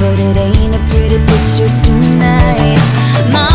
but it ain't a pretty picture tonight. My